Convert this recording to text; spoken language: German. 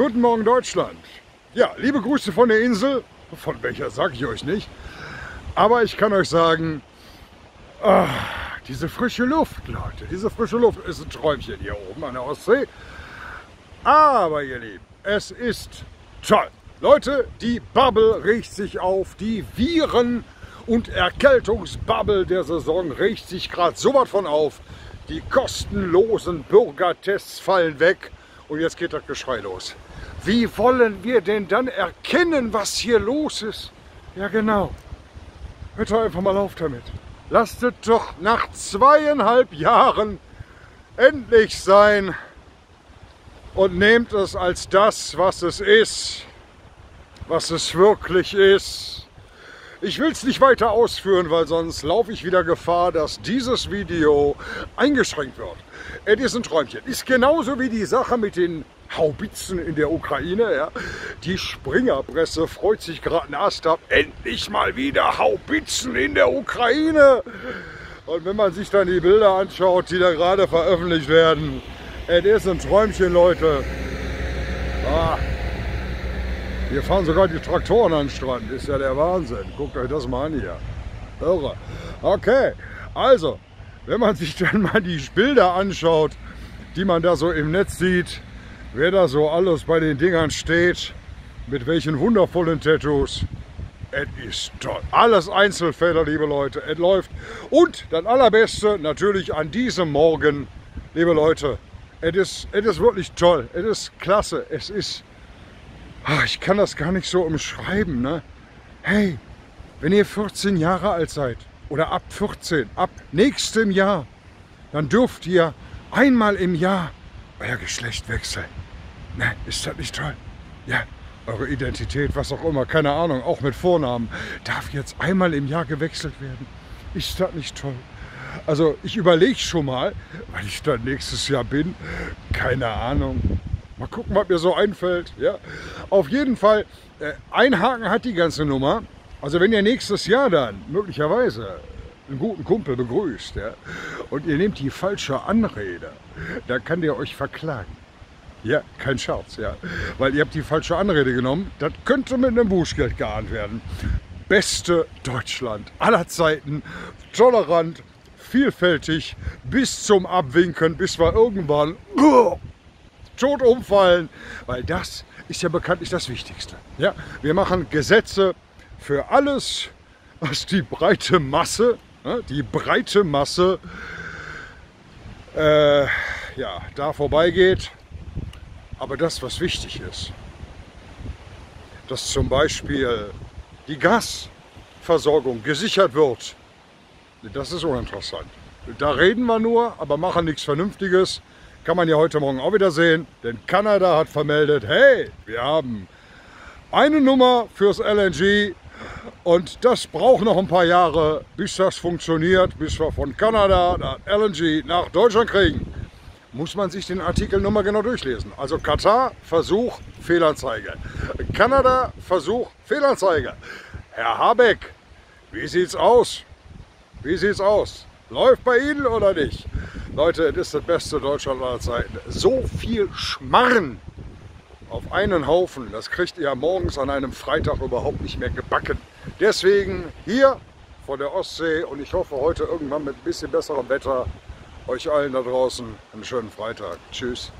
Guten Morgen Deutschland. Ja, liebe Grüße von der Insel. Von welcher sage ich euch nicht. Aber ich kann euch sagen, ah, diese frische Luft, Leute, diese frische Luft ist ein Träumchen hier oben an der Ostsee. Aber ihr Lieben, es ist toll. Leute, die Bubble riecht sich auf, die Viren- und Erkältungsbubble der Saison riecht sich gerade so was von auf. Die kostenlosen Bürgertests fallen weg und jetzt geht das Geschrei los. Wie wollen wir denn dann erkennen, was hier los ist? Ja genau. Hört doch einfach mal auf damit. Lasst es doch nach zweieinhalb Jahren endlich sein und nehmt es als das, was es ist was es wirklich ist. Ich will es nicht weiter ausführen, weil sonst laufe ich wieder Gefahr, dass dieses Video eingeschränkt wird. Es ist ein Träumchen. Ist genauso wie die Sache mit den Haubitzen in der Ukraine. Ja. Die Springerpresse freut sich gerade ein Ast ab. Endlich mal wieder Haubitzen in der Ukraine. Und wenn man sich dann die Bilder anschaut, die da gerade veröffentlicht werden, es ist ein Träumchen, Leute. Ah. Hier fahren sogar die Traktoren an den Strand. Ist ja der Wahnsinn. Guckt euch das mal an hier. Irre. Okay, also, wenn man sich dann mal die Bilder anschaut, die man da so im Netz sieht, wer da so alles bei den Dingern steht, mit welchen wundervollen Tattoos. Es ist toll. Alles Einzelfälle, liebe Leute. Es läuft. Und das Allerbeste natürlich an diesem Morgen, liebe Leute. Es ist, es ist wirklich toll. Es ist klasse. Es ist Ah, ich kann das gar nicht so umschreiben. Ne? Hey, wenn ihr 14 Jahre alt seid oder ab 14, ab nächstem Jahr, dann dürft ihr einmal im Jahr euer Geschlecht wechseln. Ne, ist das nicht toll? Ja, eure Identität, was auch immer, keine Ahnung, auch mit Vornamen, darf jetzt einmal im Jahr gewechselt werden. Ist das nicht toll? Also ich überlege schon mal, weil ich dann nächstes Jahr bin, keine Ahnung, Mal gucken, was mir so einfällt. Ja. Auf jeden Fall, äh, ein Haken hat die ganze Nummer. Also wenn ihr nächstes Jahr dann möglicherweise einen guten Kumpel begrüßt ja, und ihr nehmt die falsche Anrede, dann kann der euch verklagen. Ja, kein Scherz, ja. Weil ihr habt die falsche Anrede genommen. Das könnte mit einem Bußgeld geahnt werden. Beste Deutschland aller Zeiten. Tolerant, vielfältig, bis zum Abwinken, bis wir irgendwann tot umfallen, weil das ist ja bekanntlich das Wichtigste. Ja, wir machen Gesetze für alles, was die breite Masse, die breite Masse, äh, ja, da vorbeigeht. Aber das, was wichtig ist, dass zum Beispiel die Gasversorgung gesichert wird, das ist uninteressant. Da reden wir nur, aber machen nichts Vernünftiges. Kann man ja heute Morgen auch wieder sehen, denn Kanada hat vermeldet, hey, wir haben eine Nummer fürs LNG und das braucht noch ein paar Jahre, bis das funktioniert, bis wir von Kanada LNG nach Deutschland kriegen. Muss man sich den Artikel nochmal genau durchlesen. Also Katar, Versuch, Fehlanzeige. Kanada, Versuch, Fehlanzeige. Herr Habeck, wie sieht's aus? Wie sieht's aus? Läuft bei Ihnen oder nicht? Leute, es ist das beste Deutschland aller Zeiten. So viel Schmarren auf einen Haufen, das kriegt ihr morgens an einem Freitag überhaupt nicht mehr gebacken. Deswegen hier vor der Ostsee und ich hoffe heute irgendwann mit ein bisschen besserem Wetter euch allen da draußen einen schönen Freitag. Tschüss.